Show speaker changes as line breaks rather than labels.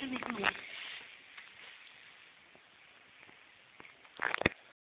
can make a.